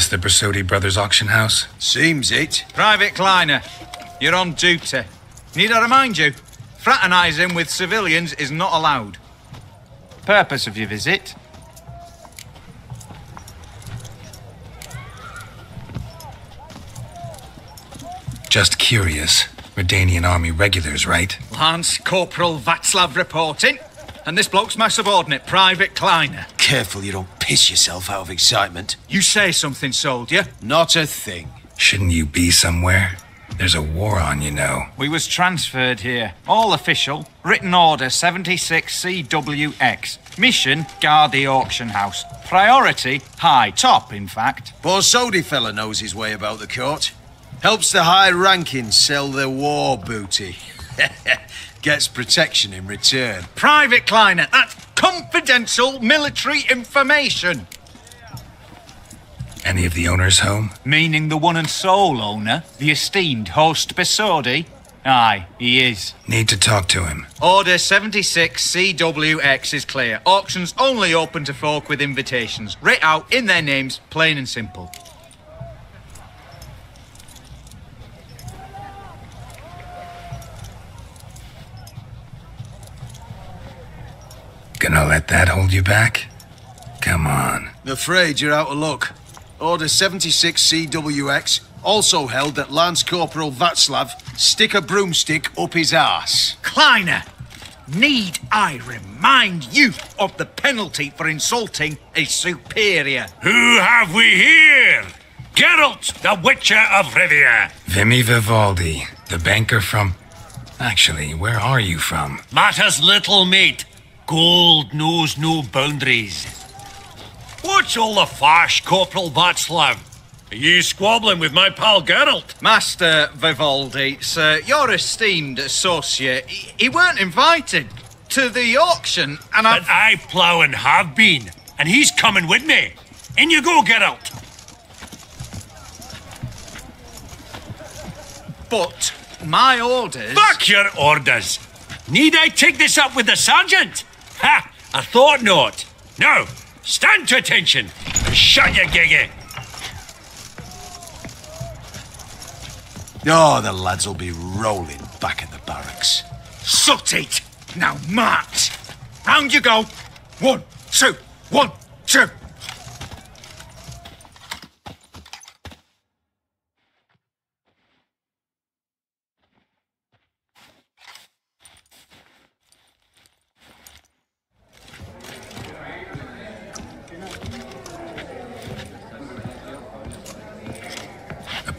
This the Borsodi Brothers auction house? Seems it. Private Kleiner, you're on duty. Need I remind you? Fraternising with civilians is not allowed. Purpose of your visit? Just curious. Redanian army regulars, right? Lance Corporal Vatslav reporting. And this bloke's my subordinate, Private Kleiner. Careful you don't piss yourself out of excitement. You say something, soldier. Not a thing. Shouldn't you be somewhere? There's a war on, you know. We was transferred here. All official. Written order 76 CWX. Mission, guard the auction house. Priority, high. Top, in fact. Borsodi fella knows his way about the court. Helps the high ranking sell their war booty. Gets protection in return. Private Kleiner, that's confidential military information. Any of the owners home? Meaning the one and sole owner, the esteemed host Borsodi? Aye, he is. Need to talk to him. Order 76 CWX is clear. Auctions only open to folk with invitations. Writ out in their names, plain and simple. Gonna let that hold you back? Come on. Afraid you're out of luck. Order 76 CWX also held that Lance Corporal Vatslav stick a broomstick up his ass. Kleiner, need I remind you of the penalty for insulting a superior? Who have we here? Geralt, the Witcher of Rivia. Vimme Vivaldi, the banker from. Actually, where are you from? Matters little, mate. Gold knows no boundaries. What's all the fash, Corporal Václav? Are you squabbling with my pal Geralt? Master Vivaldi, sir, your esteemed associate, he, he weren't invited to the auction, and I. But I plough and have been, and he's coming with me. In you go, Geralt. But my orders. Back your orders. Need I take this up with the sergeant? Ha! I thought not. Now, stand to attention and shut your giggy. Oh, the lads will be rolling back at the barracks. Sut it! Now march! Round you go! One, two, one, two!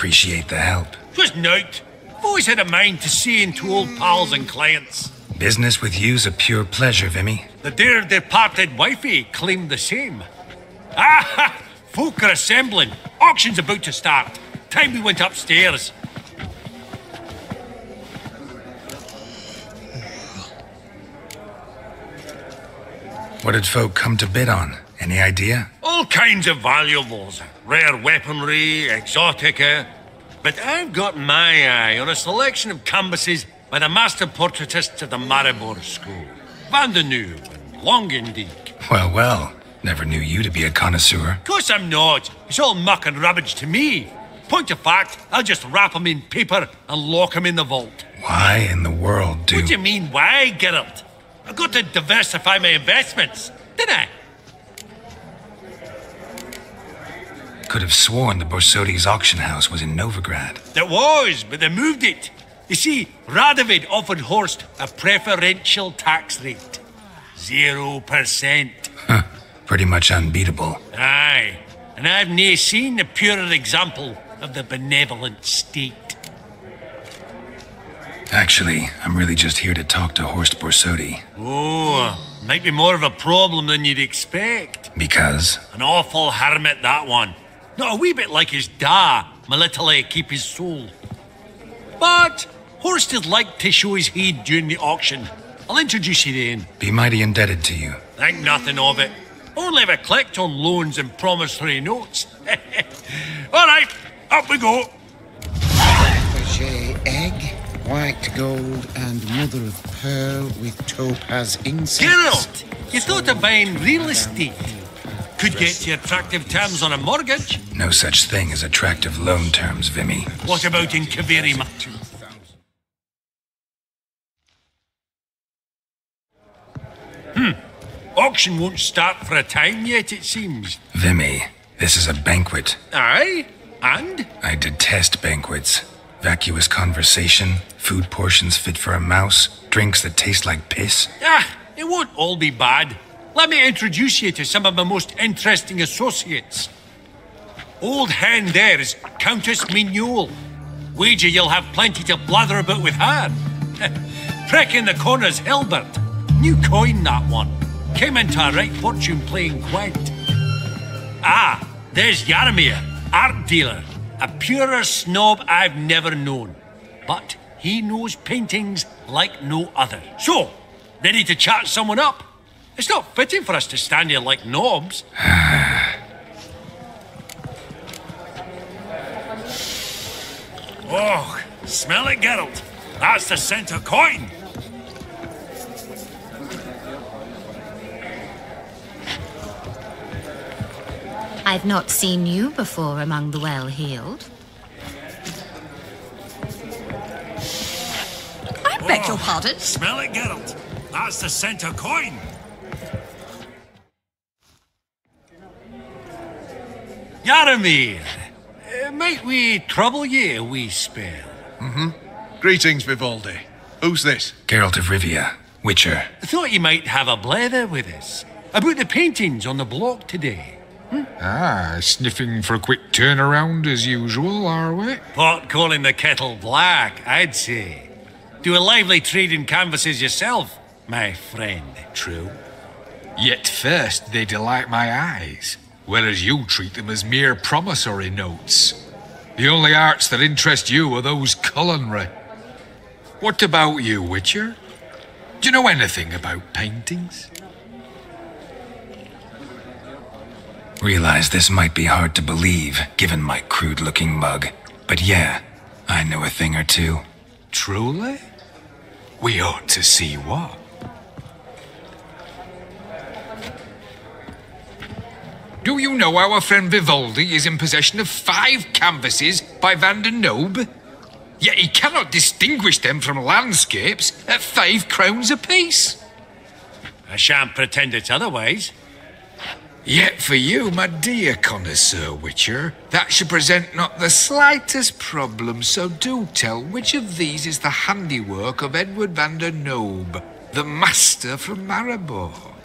Appreciate the help. Just note. I've always had a mind to see into old pals and clients. Business with you's a pure pleasure, Vimme. The dear departed wifey claimed the same. Ah! Folk are assembling. Auction's about to start. Time we went upstairs. What did folk come to bid on? Any idea? All kinds of valuables. Rare weaponry, exotica. But I've got my eye on a selection of canvases by the master portraitists of the Maribor School. Van de Nieuw and Longendijk. Well, well. Never knew you to be a connoisseur. Of course I'm not. It's all muck and rubbish to me. Point of fact, I'll just wrap 'em in paper and lock 'em in the vault. Why in the world do. What do you mean, why, Geralt? I've got to diversify my investments, didn't I? Could have sworn the Borsodi's auction house was in Novigrad. There was, but they moved it. You see, Radovid offered Horst a preferential tax rate. Zero percent. Huh. Pretty much unbeatable. Aye, and I've ne'er seen a purer example of the benevolent state. Actually, I'm really just here to talk to Horst Borsodi. Oh, might be more of a problem than you'd expect. Because? An awful hermit, that one. Not a wee bit like his da, my little eh, keep his soul. But Horst would like to show his heed during the auction. I'll introduce you then. Be mighty indebted to you. Think nothing of it. Only if I collect on loans and promissory notes. All right, up we go. Fabergé egg, white gold, and mother of pearl with topaz insects. Geralt, you thought of buying real estate. Could get you attractive terms on a mortgage. No such thing as attractive loan terms, Vimme. What about in Kovir? Hmm. Auction won't start for a time yet, it seems. Vimme, this is a banquet. Aye? And? I detest banquets. Vacuous conversation, food portions fit for a mouse, drinks that taste like piss. Ah, it won't all be bad. Let me introduce you to some of my most interesting associates. Old hand there is Countess Mignole. Wager you'll have plenty to blather about with her. Prick in the corner's Hilbert. New coin, that one. Came into a right fortune playing Gwent. Ah, there's Yarmir, art dealer. A purer snob I've never known. But he knows paintings like no other. So, ready to chat someone up? It's not fitting for us to stand here like knobs. oh, smell it, Geralt. That's the scent of coin. I've not seen you before among the well-heeled. I beg your oh, pardon? Smell it, Geralt. That's the scent of coin. Yaramir, uh, might we trouble ye a wee spell? Greetings, Vivaldi. Who's this? Geralt of Rivia, Witcher. Thought you might have a blether with us about the paintings on the block today. Ah, sniffing for a quick turnaround as usual, are we? Pot calling the kettle black, I'd say. Do a lively trade in canvases yourself, my friend. True. Yet first they delight my eyes, whereas you treat them as mere promissory notes. The only arts that interest you are those culinary. What about you, Witcher? Do you know anything about paintings? Realize this might be hard to believe, given my crude looking mug. But yeah, I know a thing or two. Truly? We ought to see what. Do you know our friend Vivaldi is in possession of five canvases by Van der Noob? Yet he cannot distinguish them from landscapes at five crowns apiece. I shan't pretend it's otherwise. Yet for you, my dear connoisseur Witcher, that should present not the slightest problem, so do tell which of these is the handiwork of Edward van der Noob, the master from Maribor.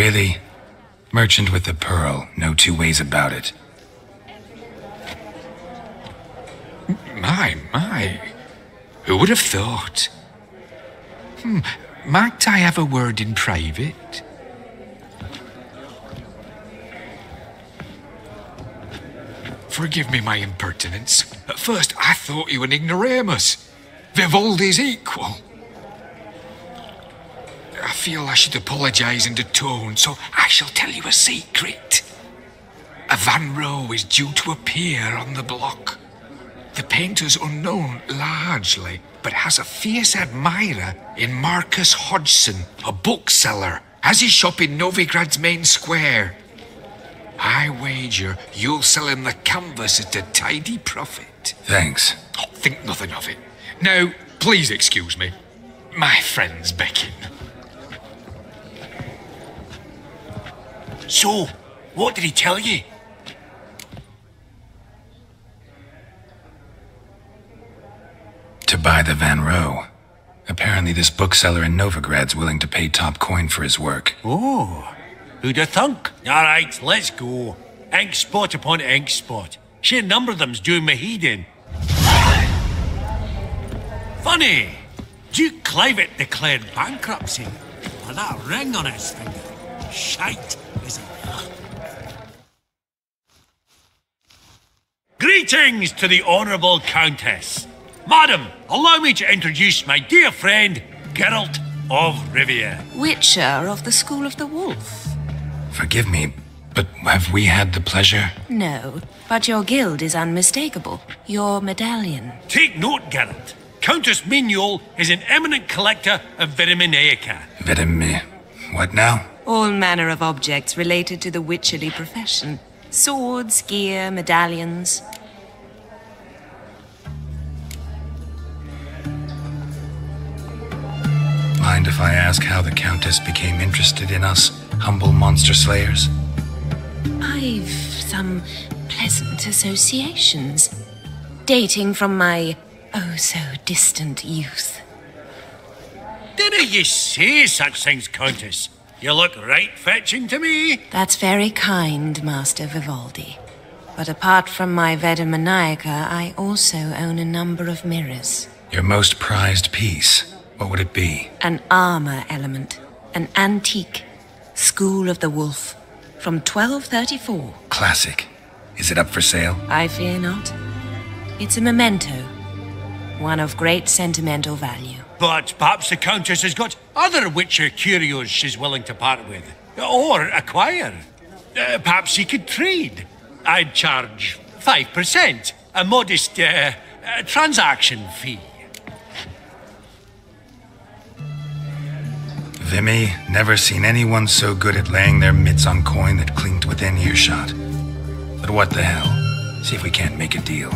Really? Merchant with the pearl, no two ways about it. My, my. Who would have thought? Hmm, might I have a word in private? Forgive me my impertinence. At first, I thought you an ignoramus. Vivaldi's equal. I feel I should apologize in atone, so I shall tell you a secret. A Van Row is due to appear on the block. The painter's unknown largely, but has a fierce admirer in Marcus Hodgson, a bookseller, has his shop in Novigrad's main square. I wager you'll sell him the canvas at a tidy profit. Thanks. Oh, think nothing of it. Now, please excuse me. My friend's becking. So, what did he tell you? To buy the Van Row. Apparently, this bookseller in Novigrad's willing to pay top coin for his work. Oh, Who'd have thunk? All right, let's go. Ink spot upon ink spot. Sheer number of them's doing me heed in. Funny. Duke Clivet declared bankruptcy. For that ring on his finger. Shite, is it? Greetings to the Honourable Countess. Madam, allow me to introduce my dear friend, Geralt of Rivia. Witcher of the School of the Wolf. Forgive me, but have we had the pleasure? No, but your guild is unmistakable. Your medallion. Take note, Geralt. Countess Mignole is an eminent collector of Vitaminaica. Vitamin. What now? All manner of objects related to the witcherly profession. Swords, gear, medallions. Mind if I ask how the Countess became interested in us, humble monster slayers? I've some pleasant associations. Dating from my oh so distant youth. Didn't you say such things, Countess? You look right fetching to me. That's very kind, Master Vivaldi. But apart from my Veda Maniaca, I also own a number of mirrors. Your most prized piece. What would it be? An armor element. An antique. School of the Wolf. From 1234. Classic. Is it up for sale? I fear not. It's a memento. One of great sentimental value. But perhaps the Countess has got other Witcher curios she's willing to part with. Or acquire. Uh, perhaps she could trade. I'd charge 5%, a modest uh, uh, transaction fee. Vimme, never seen anyone so good at laying their mitts on coin that clinked within earshot. But what the hell? See if we can't make a deal.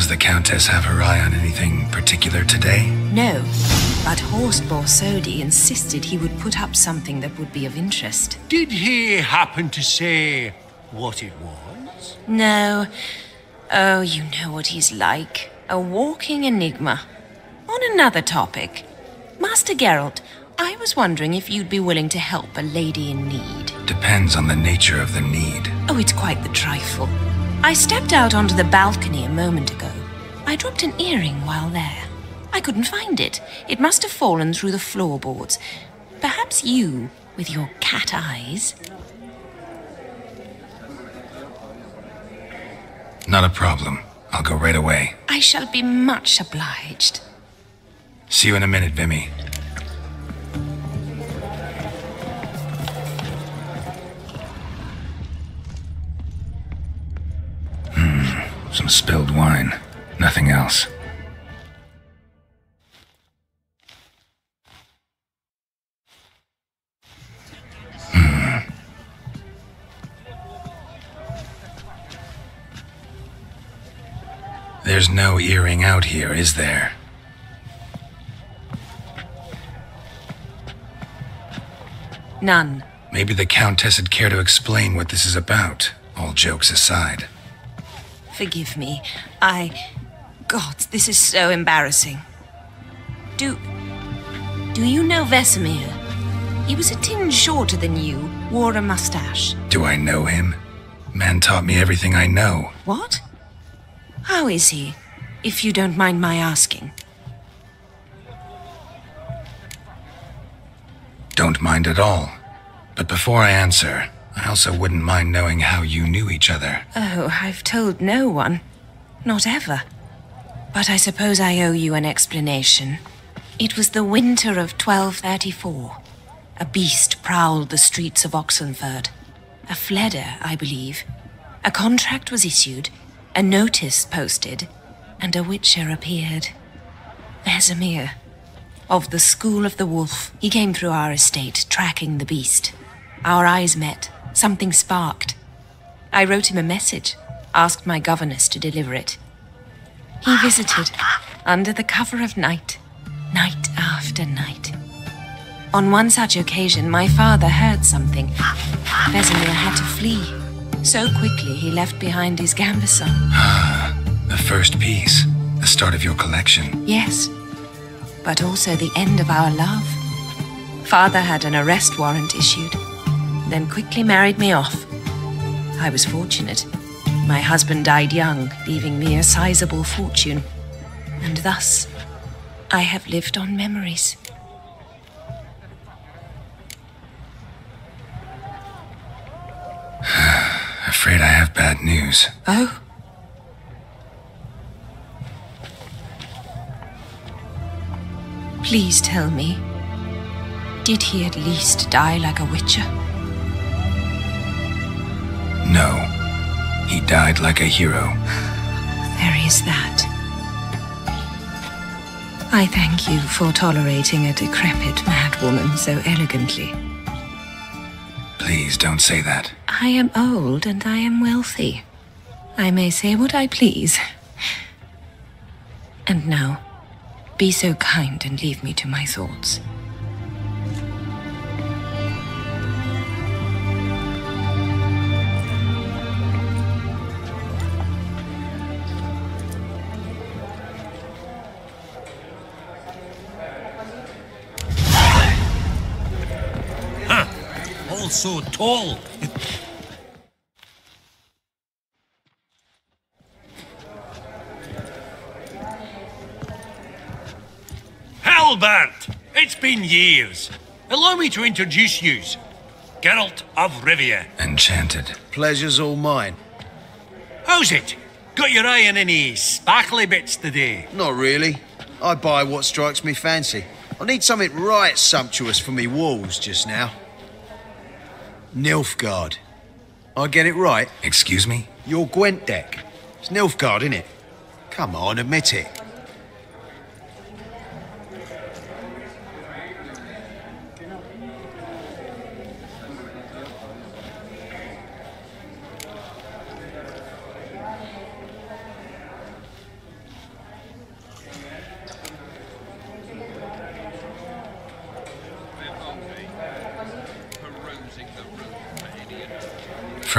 Does the Countess have her eye on anything particular today? No, but Horst Borsodi insisted he would put up something that would be of interest. Did he happen to say what it was? No. Oh, you know what he's like. A walking enigma. On another topic. Master Geralt, I was wondering if you'd be willing to help a lady in need. Depends on the nature of the need. Oh, it's quite the trifle. I stepped out onto the balcony a moment ago. I dropped an earring while there. I couldn't find it. It must have fallen through the floorboards. Perhaps you, with your cat eyes. Not a problem. I'll go right away. I shall be much obliged. See you in a minute, Vimme. Spilled wine. Nothing else. Hmm. There's no earring out here, is there? None. Maybe the Countess would care to explain what this is about, all jokes aside. Forgive me. I. God, this is so embarrassing. Do. Do you know Vesemir? He was a tinge shorter than you, wore a mustache. Do I know him? Man taught me everything I know. What? How is he, if you don't mind my asking? Don't mind at all. But before I answer, I also wouldn't mind knowing how you knew each other. Oh, I've told no one. Not ever. But I suppose I owe you an explanation. It was the winter of 1234. A beast prowled the streets of Oxenfurt. A fleder, I believe. A contract was issued, a notice posted, and a witcher appeared. Vesemir. Of the School of the Wolf. He came through our estate, tracking the beast. Our eyes met. Something sparked. I wrote him a message, asked my governess to deliver it. He visited, under the cover of night, night after night. On one such occasion, my father heard something. Vesemir had to flee. So quickly, he left behind his gambeson. Ah, the first piece. The start of your collection. Yes, but also the end of our love. Father had an arrest warrant issued, then quickly married me off. I was fortunate. My husband died young, leaving me a sizable fortune. And thus, I have lived on memories. Afraid I have bad news. Oh? Please tell me. Did he at least die like a witcher? No. He died like a hero. There is that. I thank you for tolerating a decrepit madwoman so elegantly. Please don't say that. I am old and I am wealthy. I may say what I please. And now, be so kind and leave me to my thoughts. All so tall. Halbert! It's been years. Allow me to introduce yous. Geralt of Rivia. Enchanted. Pleasure's all mine. How's it? Got your eye on any sparkly bits today? Not really. I buy what strikes me fancy. I need something right sumptuous for me walls just now. Nilfgaard. I get it right? Excuse me? Your Gwent deck. It's Nilfgaard, innit? Come on, admit it.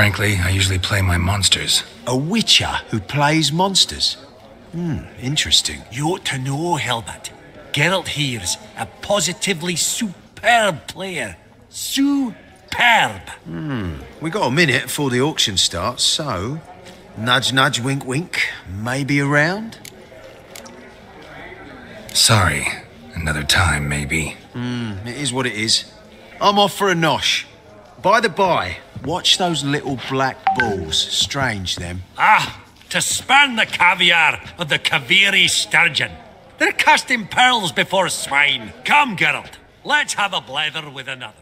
Frankly, I usually play my monsters. A witcher who plays monsters. Hmm, interesting. You ought to know, Helbert. Geralt here's a positively superb player. Superb. Hmm. We got a minute before the auction starts, so nudge, nudge, wink, wink. Maybe around. Sorry. Another time, maybe. Hmm. It is what it is. I'm off for a nosh. By the by, watch those little black balls. Strange, them. Ah, to spurn the caviar of the Koviri sturgeon. They're casting pearls before swine. Come, Geralt. Let's have a blether with another.